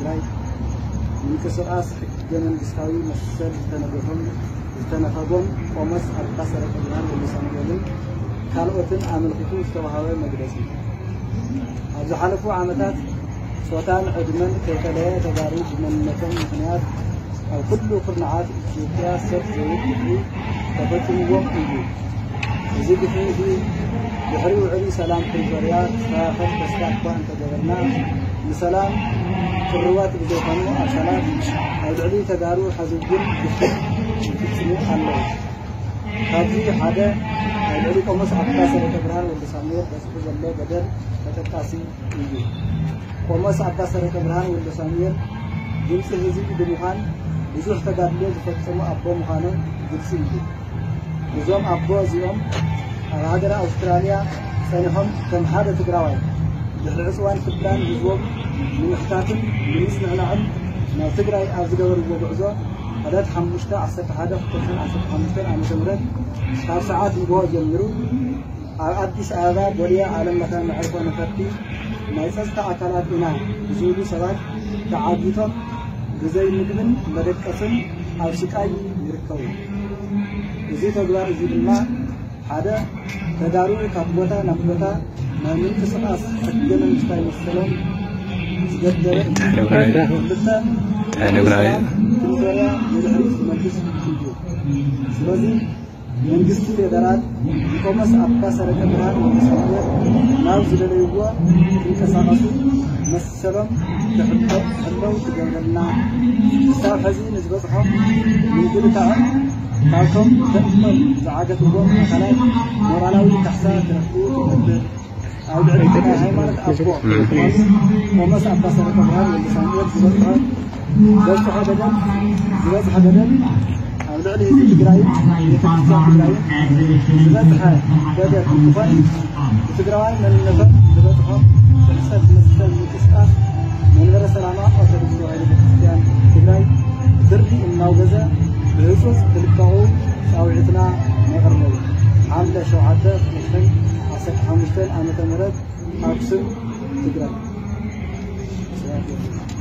ትግራይ ምንቅስቃስ ሕገ መንግስታዊ መሰል ዝተነገፎም ዝተነፈጎም ቆመስ ኣባ ሰረቀ ብርሃን ወልደሳሙኤልን ካልኦትን ኣመልኪቱ ዝተዋሃበ መግለፂ ኣብ ዝሓለፉ ዓመታት ፆታን ዕድመን ከይተለየ ተጋሩ ብመንነቶም ምክንያት ኣብ ኩሉ ኩርናዓት ኢትዮጵያ ሰብ ዘይብል ግፍዒ ተፈፂምዎም እዩ እዚ ግፍዒ እዚ ድሕሪ ውዕሊ ሰላም ፕሪቶርያ ዝተራኸብ ተስፋ እኳ እንተገበርና ንሰላም ቅርባት ብዘይኮኑ ኣካላት ኣብ ልዕሊ ተጋሩ ሕዚ ግን ግፍዕ ይፍፅሙ ኣለዉ ካብዚ ሓደ ኣብ ልዕሊ ቆሞስ ኣባ ሰረቀ ብርሃን ወልደ ሳሙኤል በፅሑ ዘሎ በደል ተጠቃሲ እዩ ቆሞስ ኣባ ሰረቀ ብርሃን ወልደ ሳሙኤል ድምፂ ህዝቢ ብምዃን ብዙሕ ተጋድሎ ዝፈፀሙ ኣቦ ምዃኖም ግልፂ እዩ እዞም ኣቦ እዚኦም ኣብ ሃገረ ኣውስትራልያ ፀኒሖም ከም ሓደ ትግራዋይ ድሕሪ ዕፅዋን ፍዳን ህዝቦም ንምሕታትን ንምስምዕናዕን ናብ ትግራይ ኣብ ዝገበርዎ ጉዕዞ ዕለት 5 11 2015 ዓ ም ካብ ሰዓት ንግሆ ጀሚሩ ኣብ ኣዲስ ኣበባ ቦልያ ዓለም ለኸ መዕርፎ ነፈርቲ ናይ ፀጥታ ኣካላት ኢና ዝብሉ ሰባት ተዓጊቶም ብዘይ ምግብን መደቀስን ኣብ ስቃይ ይርከቡ እዚ ተግባር እዚ ድማ ሓደ ተጋሩ ካብ ቦታ ናብ ቦታ ናይ ምንቅስቃስ ሕገ መንግስታዊ መሰሎም ዝገደበ ክልተ ፕሪቶርያ ንድሕሪት ዝመልስ እዩ ስለዚ መንግስቲ ፌደራል ንቆመስ ኣባ ሰረቀ ብርሃን ወዲሳሙኤል ናብ ዝደለይዎ ክንቀሳቀሱ መሰሎም ክሕለው ትገብረልና ክሳብ ሕዚ ንዝበፅሖም ምንግልታዖም ካብቶም ደንቆም ዝዓገትዎም ኣካላት ሞራላዊ ካሕሳ ክረክቡ ትገብር ኣብ ልዕሊ ናይ ሃይማኖት ኣቦ ቆመስ ኣባ ሰረቀ ብርሃን ወልደ ሳሙኤል ዝበፅሖ ዝበፅሖ በደል معنى هذه التقرايه ذبح جميع القبائل التقرايه من النفر ذبحهم سلسلة مسلسل متسعة من غير سلامة أشهد السعيد بالكريستيان تقراي دربي الناوغزة بعصوص تلقاو ساوعتنا نغرمو عام لا شوعدة مشتن عسك حمشتن عامة مرد أقسم تقراي Thank you.